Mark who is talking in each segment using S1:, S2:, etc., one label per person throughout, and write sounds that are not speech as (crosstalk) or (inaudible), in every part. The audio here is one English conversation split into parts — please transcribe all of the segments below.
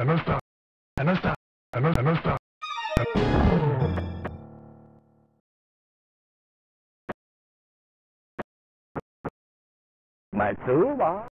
S1: Anosta. Anosta. Anosta.
S2: Matsuba.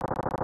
S1: Uh.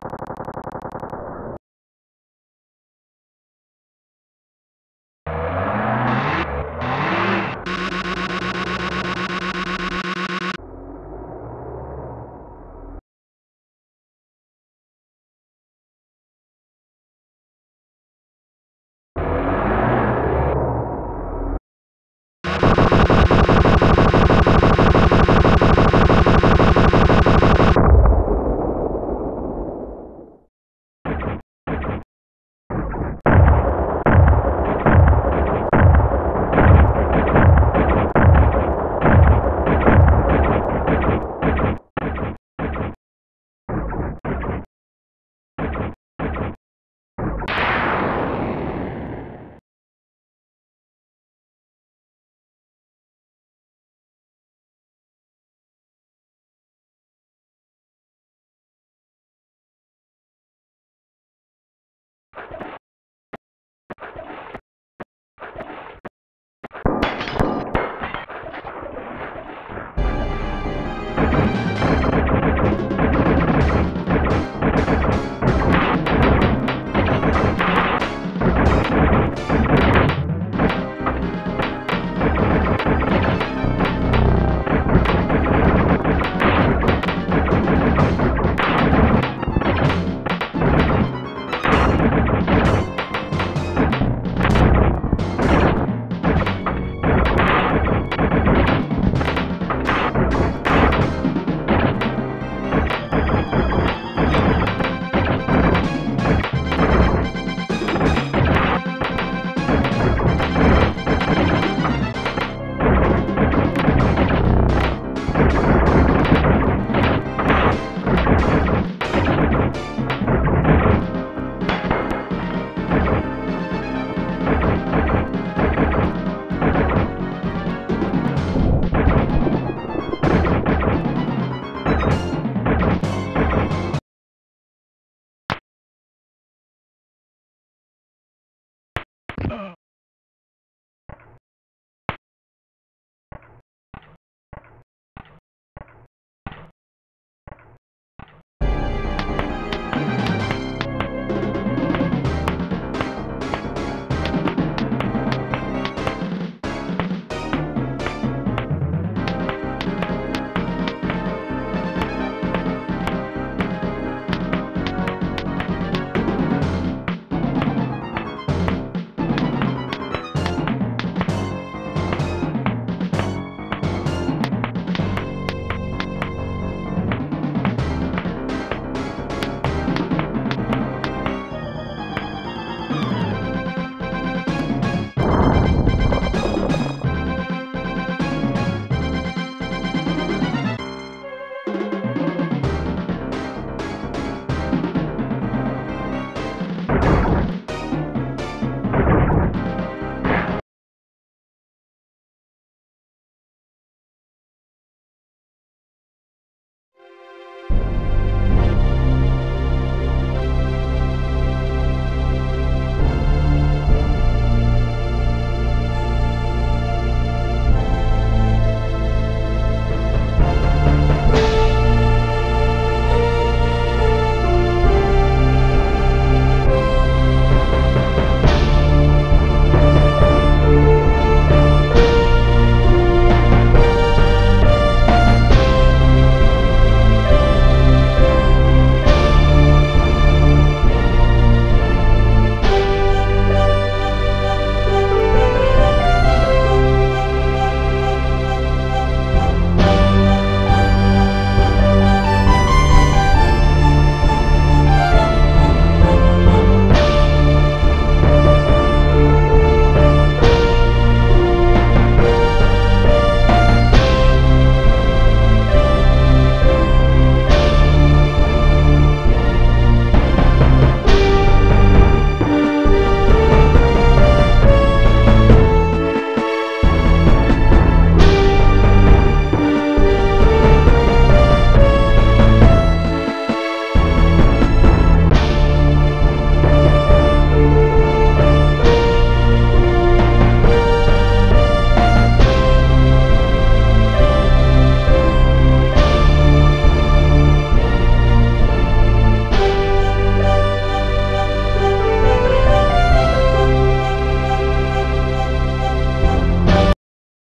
S1: Ugh. (clears throat)